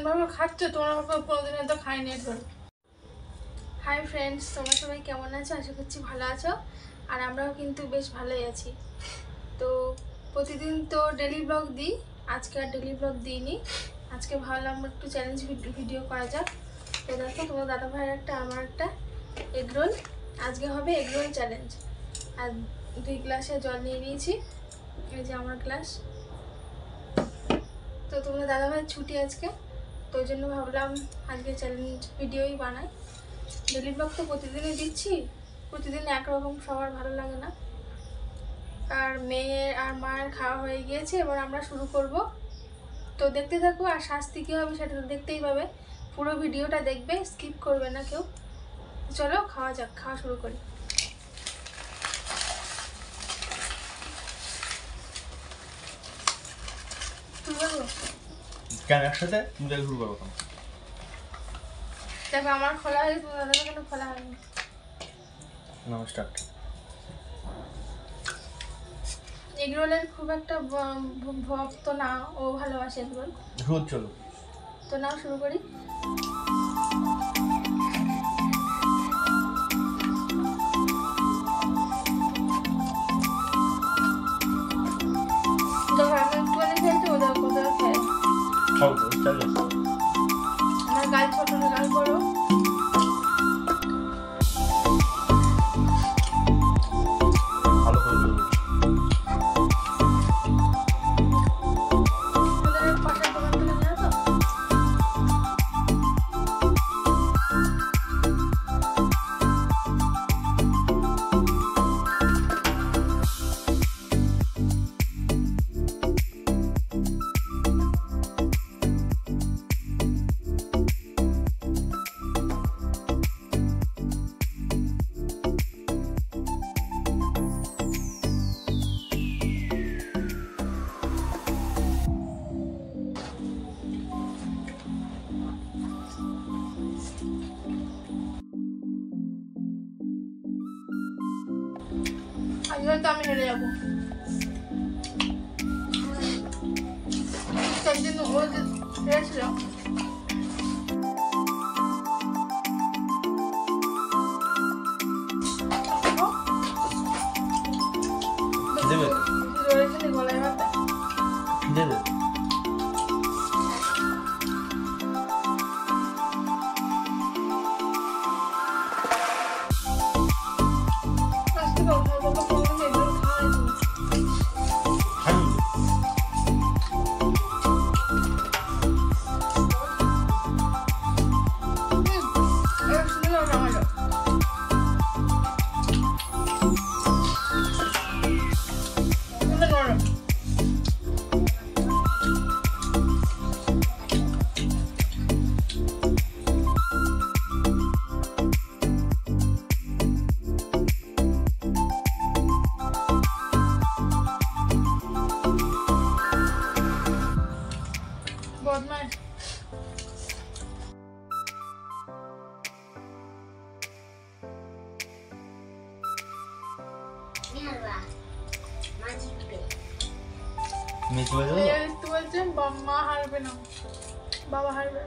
এমনভাবে খাচ্ছ, তোমরা ভাবে কোনোদিন তো খাইনি ধরো। হাই ফ্রেন্ডস তোমরা সবাই কেমন আছো? আশা করছি ভালো আছো। আর আমরাও কিন্তু বেশ ভালোই আছি। তো প্রতিদিন তো ডেলি ব্লগ দিই, আজকে আর ডেলি ব্লগ দিইনি। আজকে ভাবলাম একটু চ্যালেঞ্জ ভিডিও করা যাক। তো দেখো, তোমার দাদা ভাইয়ের একটা, আমার একটা এগরোল। আজকে হবে এগরোল চ্যালেঞ্জ আর দুই গ্লাসে জল নিয়ে নিয়েছি। এই যে আমার গ্লাস। তো তোমার ভাইয়ের ছুটি আজকে। তো ওই জন্য ভাবলাম আজকে চ্যালেঞ্জ ভিডিওই বানাই। ডেলি ব্লগ তো প্রতিদিনই দিচ্ছি, প্রতিদিন একরকম সবার ভালো লাগে না। আর মেয়ের আর মায়ের খাওয়া হয়ে গিয়েছে, এবার আমরা শুরু করব। তো দেখতে থাকো আর শাস্তি কী হবে সেটা তো দেখতেই পাবে। পুরো ভিডিওটা দেখবে স্কিপ করবে না কেউ। চলো খাওয়া যাক, খাওয়া শুরু করি। কেন একসাথে তুমি শুরু করো তখন। দেখো আমার খোলা হয়েছে তোমার কোনো খোলা হয়নি। স্টার্ট এগরোলের খুব একটা ভক্ত না ও ভালোবাসে এগরোল। চলো। তো নাও শুরু করি। আজকে হয়তো আমি হেরে যাব সেদিন ও যে Magipe. মিষ্টি বাজে মেয়ে একটু বলছে বা- মা হারবে। না বাবা হারবে.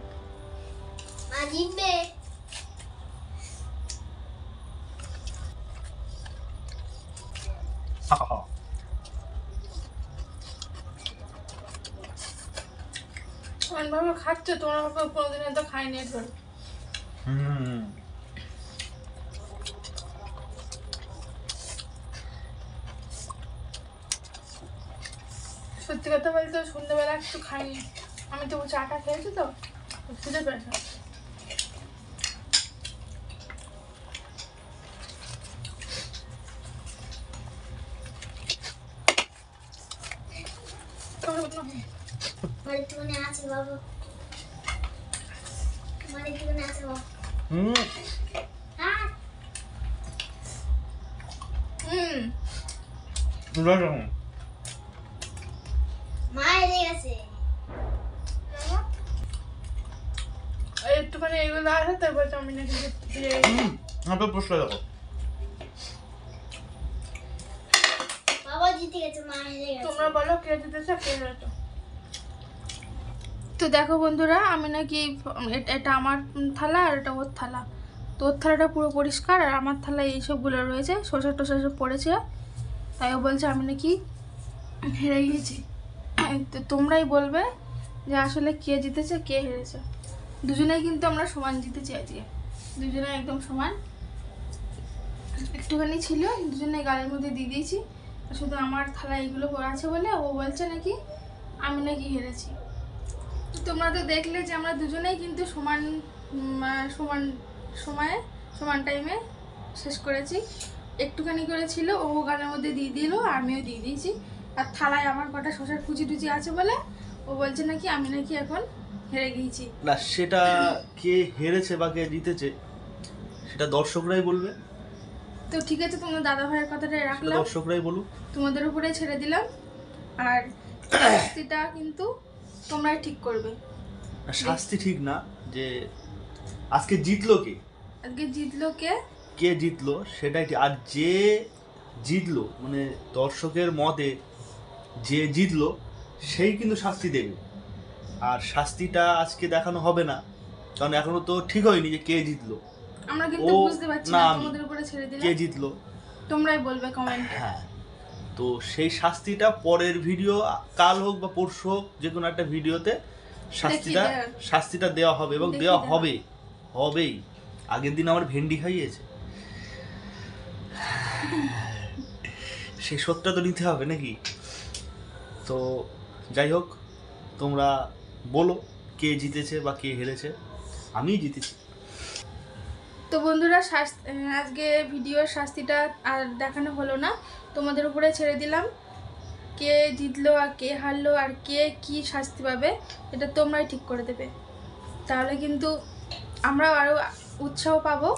তো এমনভাবে খাচ্ছ তোমরা ভাবে কোনোদিন তো খাইনি ধরো হুম। সত্যি কথা বলতে সন্ধ্যেবেলা একটু খাইনি আমি তো চাটা খেয়েছি তো খিদে পেয়েছে Mari tu এগুলো আছে তারপর চাউমিন দিয়ে হুম হাতে পুষ্টা দেখো বাবা জিতে গেছে মা হেরে গেছে তোমরা বলো কে জিতেছে কে হেরেছো তো তো দেখো বন্ধুরা আমি নাকি এটা আমার থালা আর এটা ওর থালা। তো ওর থালাটা পুরো পরিষ্কার আর আমার থালায় এইসবগুলো রয়েছে শসা টসা সব পড়েছে। তাই ও বলছে আমি নাকি হেরে গিয়েছি তো তোমরাই বলবে যে আসলে কে জিতেছে কে হেরেছে। দুজনেই কিন্তু আমরা সমান জিতেছি আজকে দুজনে একদম সমান। একটুখানি ছিল, দুজনে গালের মধ্যে দিয়ে দিয়েছি। শুধু আমার থালা এইগুলো আছে বলে ও বলছে নাকি আমি নাকি হেরেছি। তোমরা তো দেখলে যে আমরা দুজনেই কিন্তু সমান সমান সময়ে, সমান টাইমে শেষ করেছি। একটুখানি করে ছিল, ও গালের মধ্যে দিয়ে দিল, আমিও দিয়ে দিয়েছি। আর থালায় আমার কটা শশার কুচি টুচি আছে বলে ও বলছে নাকি আমি নাকি এখন হেরে গিয়েছি। না সেটা কে হেরেছে বা কে জিতেছে সেটা দর্শকরাই বলবে। তো ঠিক আছে তোমার দাদা ভাইয়ের কথাটা সেটা রাখলাম। দর্শকরাই বলুক। তোমাদের উপরে ছেড়ে দিলাম। আর শাস্তিটা কিন্তু তোমরাই ঠিক করবে। শাস্তি ঠিক না যে আজকে জিতলো কে? আজকে জিতলো কে? কে জিতলো সেটাই ঠিক। আর যে জিতলো মানে দর্শকের মতে যে জিতলো সেই কিন্তু শাস্তি দেবে। আর শাস্তিটা আজকে দেখানো হবে না। কারণ এখনও তো ঠিক হয়নি যে কে জিতলো। আমরা কিন্তু বুঝতে পারছি না। তোমাদের উপরে ছেড়ে কে জিতলো। তোমরাই বলবে কমেন্টে হ্যাঁ তো সেই শাস্তিটা পরের ভিডিও কাল হোক বা পরশু হোক যে কোনো একটা ভিডিওতে শাস্তিটা শাস্তিটা দেওয়া হবে এবং দেওয়া। হবে হবেই। আগের দিন আমার ভেন্ডি খাইয়েছে। সেই শোধটা তো নিতে হবে নাকি? তো যাই হোক তোমরা বলো, কে জিতেছে বা কে হেরেছে আমি জিতেছি। তো বন্ধুরা আজকে ভিডিওর শাস্তিটা আর দেখানো হলো না। তোমাদের উপরে ছেড়ে দিলাম। কে জিতলো আর কে হারলো আর কে কি শাস্তি পাবে, এটা তোমরাই ঠিক করে দেবে। তাহলে কিন্তু আমরাও আরও উৎসাহ পাবো,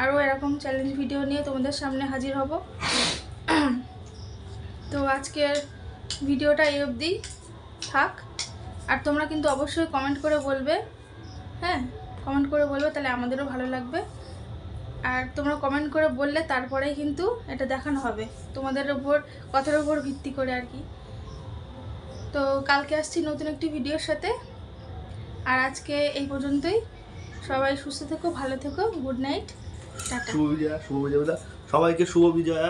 আরও এরকম চ্যালেঞ্জ ভিডিও নিয়ে তোমাদের সামনে হাজির হব। তো আজকের ভিডিওটা এই অবধি। থাক। আর তোমরা কিন্তু অবশ্যই কমেন্ট করে বলবে। হ্যাঁ কমেন্ট করে বলবে, তাহলে আমাদেরও ভালো লাগবে। আর তোমরা কমেন্ট করে বললে তারপরেই কিন্তু এটা দেখানো হবে। তোমাদের ওপর কথার উপর ভিত্তি করে আর কি। তো কালকে আসছি নতুন একটি ভিডিওর সাথে। আর আজকে এই পর্যন্তই। সবাই সুস্থ থেকো, ভালো থেকো গুড নাইট শুভ বিজয়া শুভ সবাইকে শুভ বিজয়া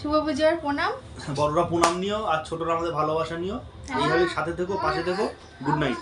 শুভ পূজার প্রণাম। বড়রা প্রণাম নিও আর ছোটরা আমাদের ভালোবাসা নিও। এইভাবে সাথে থেকো পাশে থেকো। Good night.